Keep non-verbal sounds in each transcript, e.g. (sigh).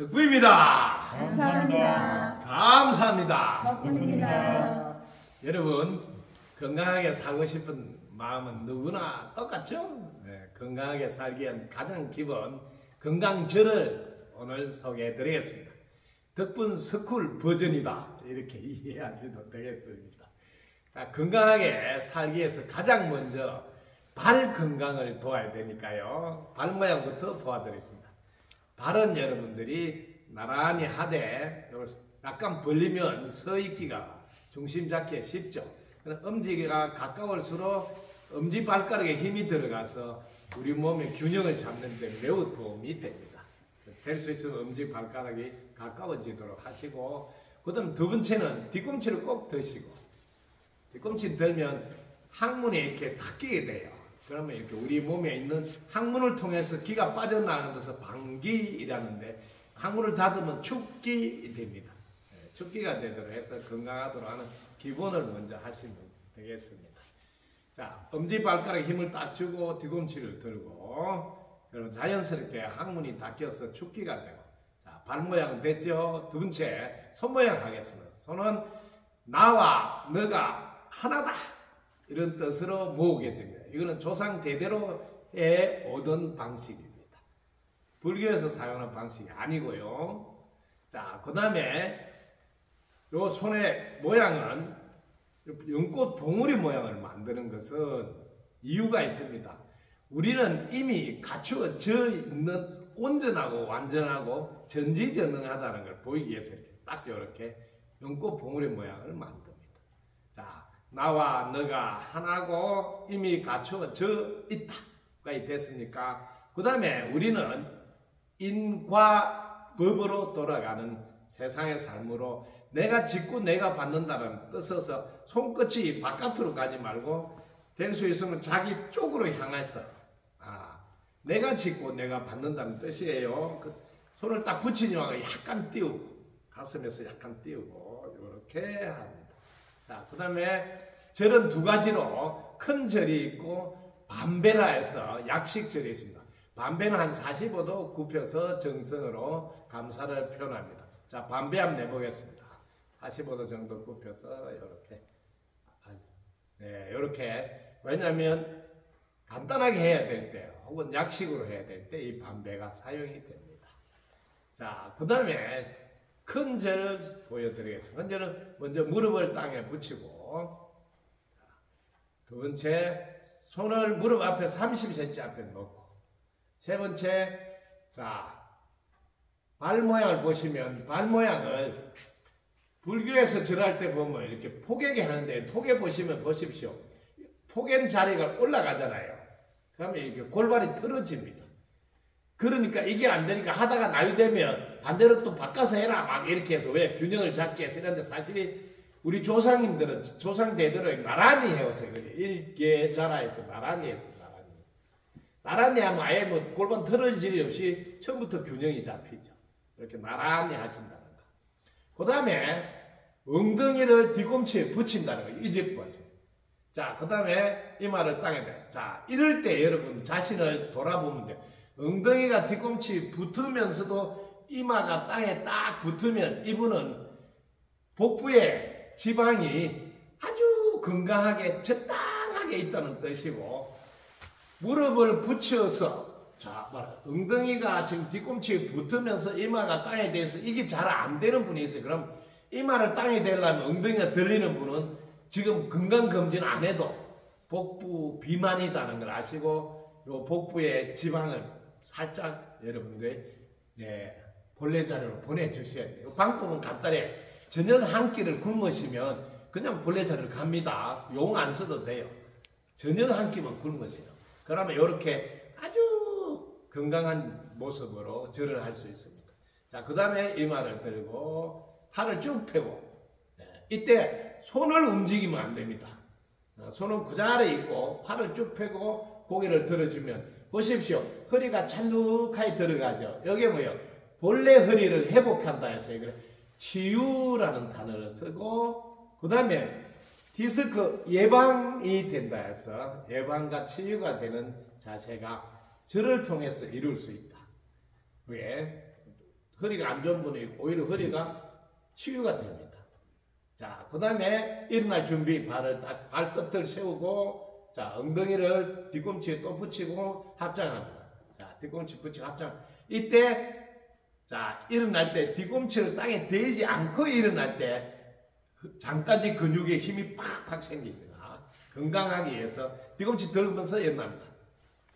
덕구입니다. 감사합니다. 감사합니다. 덕분입니다. 여러분 건강하게 살고 싶은 마음은 누구나 똑같죠? 네, 건강하게 살기 위한 가장 기본 건강절을 오늘 소개해 드리겠습니다. 덕분 스쿨 버전이다 이렇게 (laughs) 이해하셔도 되겠습니다. 자, 건강하게 살기 위해서 가장 먼저 발 건강을 도와야 되니까요. 발 모양부터 모아드립니다. 발은 여러분들이 나란히 하되 약간 벌리면 서 있기가 중심 잡기에 쉽죠. 엄지가 가까울수록 엄지 발가락에 힘이 들어가서 우리 몸의 균형을 잡는 데 매우 도움이 됩니다. 될 수 있으면 엄지 발가락이 가까워지도록 하시고 그 다음 두 번째는 뒤꿈치를 꼭 드시고 뒤꿈치 들면 항문에 이렇게 닦이게 돼요. 그러면 이렇게 우리 몸에 있는 항문을 통해서 기가 빠져나가는 것을 방기이라는데 항문을 닫으면 축기 됩니다. 네, 축기가 되도록 해서 건강하도록 하는 기본을 먼저 하시면 되겠습니다. 자, 엄지발가락에 힘을 딱 주고 뒤꿈치를 들고 여러분 자연스럽게 항문이 닫혀서 축기가 되고 자, 발 모양은 됐죠? 두 번째 손 모양 하겠습니다. 손은 나와 너가 하나다 이런 뜻으로 모으게 됩니다. 이거는 조상 대대로의 얻은 방식입니다. 불교에서 사용하는 방식이 아니고요. 자, 그 다음에 요 손의 모양은 연꽃 봉우리 모양을 만드는 것은 이유가 있습니다. 우리는 이미 갖추어져 있는 온전하고 완전하고 전지전능하다는 걸 보이기 위해서 이렇게 딱 이렇게 연꽃 봉우리 모양을 만듭니다. 자, 나와 너가 하나고 이미 갖추어져 있다가 됐으니까 그 다음에 우리는 인과 법으로 돌아가는 세상의 삶으로 내가 짓고 내가 받는다는 뜻에서 손끝이 바깥으로 가지 말고 될 수 있으면 자기 쪽으로 향해서 아, 내가 짓고 내가 받는다는 뜻이에요. 그 손을 딱 붙이니까 약간 띄우고 가슴에서 약간 띄우고 이렇게 합니다. 자, 그 다음에 절은 두 가지로 큰 절이 있고 반배라해서 약식절이 있습니다. 반배는 한 45도 굽혀서 정성으로 감사를 표현합니다. 자, 반배 한번 내보겠습니다. 45도 정도 굽혀서 이렇게 네, 이렇게 왜냐하면 간단하게 해야 될 때 혹은 약식으로 해야 될 때 이 반배가 사용이 됩니다. 자, 그 다음에 큰절 보여드리겠습니다. 큰절은 먼저 무릎을 땅에 붙이고 두 번째 손을 무릎 앞에 30cm 앞에 놓고 세 번째 자발 모양을 보시면 발 모양을 불교에서 절할 때 보면 이렇게 포개게 하는데 포개 보시면 보십시오. 포갠 자리가 올라가잖아요. 그러면 이렇게 골반이 틀어집니다. 그러니까 이게 안 되니까 하다가 나이 되면 반대로 또 바꿔서 해라 막 이렇게 해서 왜 균형을 잡게 해서 이런데 사실이 우리 조상님들은 조상 대대로 나란히 해서 일계자라해서 나란히 해서 나란히 나란히 하면 아예 뭐 골반 틀어질 일 없이 처음부터 균형이 잡히죠. 이렇게 나란히 하신다는 거. 그 다음에 엉덩이를 뒤꿈치에 붙인다는 거. 이집 보세요. 자, 그 다음에 이마를 땅에 대. 자, 이럴 때 여러분 자신을 돌아보면 돼. 엉덩이가 뒤꿈치 붙으면서도 이마가 땅에 딱 붙으면 이분은 복부에 지방이 아주 건강하게 적당하게 있다는 뜻이고 무릎을 붙여서 자, 엉덩이가 지금 뒤꿈치에 붙으면서 이마가 땅에 대해서 이게 잘 안 되는 분이 있어요. 그럼 이마를 땅에 대려면 엉덩이가 들리는 분은 지금 건강검진 안 해도 복부 비만이다는 걸 아시고 요 복부의 지방을 살짝 여러분들 예, 본래 자료로 보내주셔야 돼요. 방법은 간단해. 저녁 한 끼를 굶으시면 그냥 본래 자료를 갑니다. 용 안 써도 돼요. 저녁 한 끼만 굶으세요. 그러면 이렇게 아주 건강한 모습으로 절을 할 수 있습니다. 자, 그 다음에 이마를 들고 팔을 쭉 펴고 네, 이때 손을 움직이면 안 됩니다. 어, 손은 그 자리에 있고 팔을 쭉 펴고 고개를 들어주면 보십시오. 허리가 찰룩하게 들어가죠. 여기 뭐예요? 본래 허리를 회복한다 해서 그래. 치유라는 단어를 쓰고 그 다음에 디스크 예방이 된다 해서 예방과 치유가 되는 자세가 저를 통해서 이룰 수 있다. 왜? 허리가 안 좋은 분이 오히려 허리가 치유가 됩니다. 자, 그 다음에 일어날 준비, 발을 딱 발끝을 세우고, 자, 엉덩이를 뒤꿈치에 또 붙이고 합장합니다. 자, 뒤꿈치 붙이고 합장. 이때, 자, 일어날 때 뒤꿈치를 땅에 대지 않고 일어날 때 장단지 근육에 힘이 팍팍 생깁니다. 건강하기 위해서 뒤꿈치 들면서 일어납니다.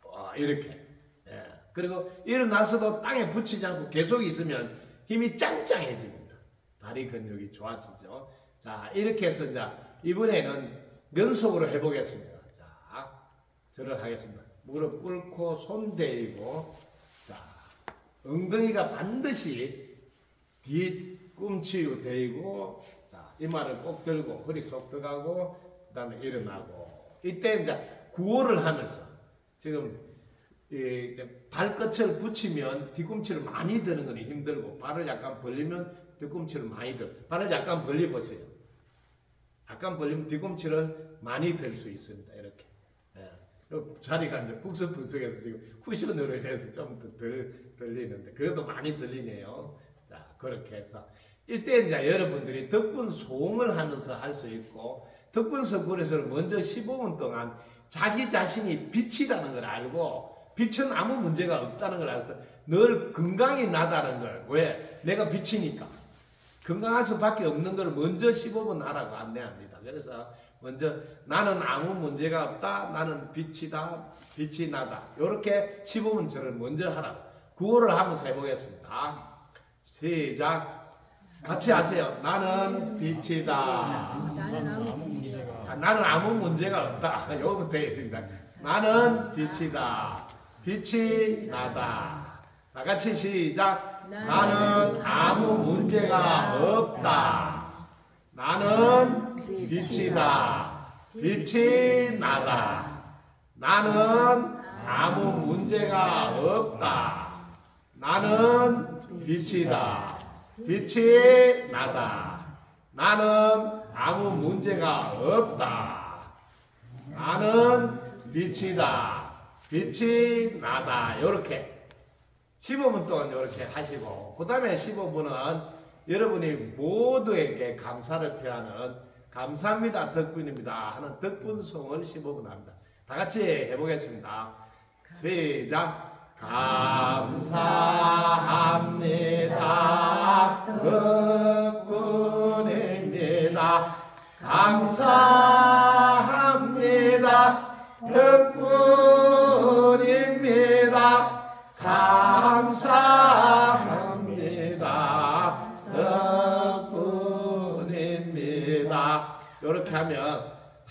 와, 이렇게. 예. 그리고 일어나서도 땅에 붙이지 않고 계속 있으면 힘이 짱짱해집니다. 다리 근육이 좋아지죠. 자, 이렇게 해서 이제 이번에는 연속으로 해보겠습니다. 자, 저를 하겠습니다. 무릎 꿇고 손 대고, 자, 엉덩이가 반드시 뒤꿈치 대고, 자, 이마를 꼭 들고, 허리 속 들어가고, 그 다음에 일어나고. 이때 이제 구호를 하면서, 지금, 발끝을 붙이면 뒤꿈치를 많이 드는 건 힘들고, 발을 약간 벌리면 뒤꿈치를 많이 들. 발을 약간 벌려보세요. 약간 벌리면 뒤꿈치를 많이 들 수 있습니다. 이렇게. 자리가 이제 북석북석해서 지금 쿠션으로 인해서 좀더 들리는데, 그래도 많이 들리네요. 자, 그렇게 해서. 이때 이제 여러분들이 덕분 소음을 하면서 할 수 있고, 덕분 석굴에서는 먼저 15분 동안 자기 자신이 빛이라는 걸 알고, 빛은 아무 문제가 없다는 걸 알아서 늘 건강이 나다는 걸. 왜? 내가 빛이니까. 건강할 수밖에 없는 걸 먼저 15분 하라고 안내합니다. 그래서 먼저 나는 아무 문제가 없다. 나는 빛이다. 빛이 나다. 이렇게 15분 저를 먼저 하라고. 구호를 하면서 해보겠습니다. 시작. 같이 하세요. 나는 빛이다. 나는 아무 문제가 아, 나는 아무 문제가 없다. (laughs) 요거부터 해야 된다. 나는 빛이다. 빛이 나다. 다 같이 시작. 나는 아무 문제가 없다. 나는 빛이다. 빛이 나다. 나는 아무 문제가 없다. 나는 빛이다. 빛이 나다. 나는 아무 문제가 없다. 나는 빛이다. 빛이 나다. 이렇게 15분 동안 이렇게 하시고 그 다음에 15분은 여러분이 모두에게 감사를 표하는 감사합니다 덕분입니다 하는 덕분송을 15분 합니다. 다 같이 해보겠습니다. 시작. 감사합니다. 덕분입니다. 감사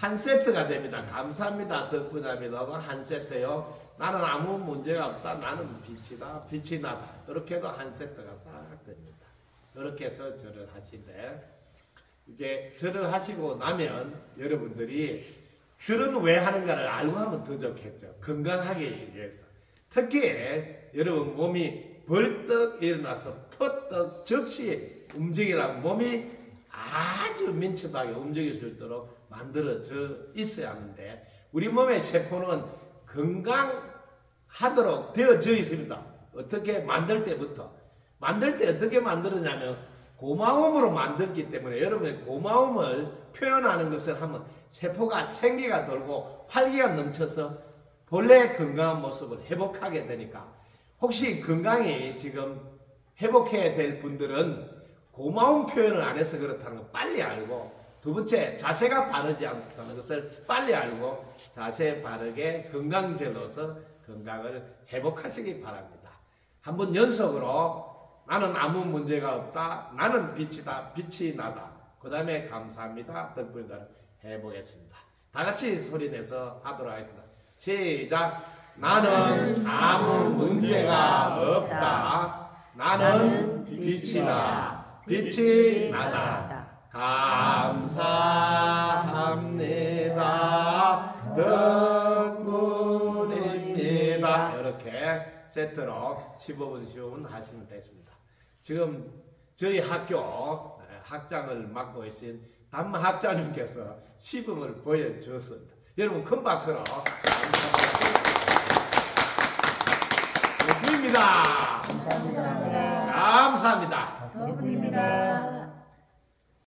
한 세트가 됩니다. 감사합니다. 덕분입니다. 한 세트요. 나는 아무 문제가 없다. 나는 빛이다. 빛이 나다. 이렇게 해도 한 세트가 딱 됩니다. 이렇게 해서 절을 하시되 이제 절을 하시고 나면 여러분들이 절은 왜 하는가를 알고 하면 더 좋겠죠. 건강하게 지기 위해서. 특히 여러분 몸이 벌떡 일어나서 퍼떡 접시 움직이라면 몸이 아주 민첩하게 움직일 수 있도록 만들어져 있어야 하는데 우리 몸의 세포는 건강하도록 되어져 있습니다. 어떻게 만들 때부터 만들 때 어떻게 만들었냐면 고마움으로 만들기 때문에 여러분의 고마움을 표현하는 것을 하면 세포가 생기가 돌고 활기가 넘쳐서 본래 건강한 모습을 회복하게 되니까 혹시 건강이 지금 회복해야 될 분들은 고마운 표현을 안 해서 그렇다는 거 빨리 알고 두 번째 자세가 바르지 않다는 것을 빨리 알고 자세 바르게 건강제로서 건강을 회복하시기 바랍니다. 한번 연속으로 나는 아무 문제가 없다. 나는 빛이다. 빛이 나다. 그 다음에 감사합니다. 덕분이다. 해보겠습니다. 다 같이 소리내서 하도록 하겠습니다. 시작. 나는 아무 문제가 없다. 나는 빛이다. 빛이 나다. 감사합니다. 덕분입니다. 이렇게 세트로 15분 15분 하시면 되겠습니다. 지금 저희 학교 학장을 맡고 계신 담학장님께서 시범을 보여주었습니다. 여러분 큰 박수로 감사합니다. 감사합니다. 감사합니다. 더불입니다.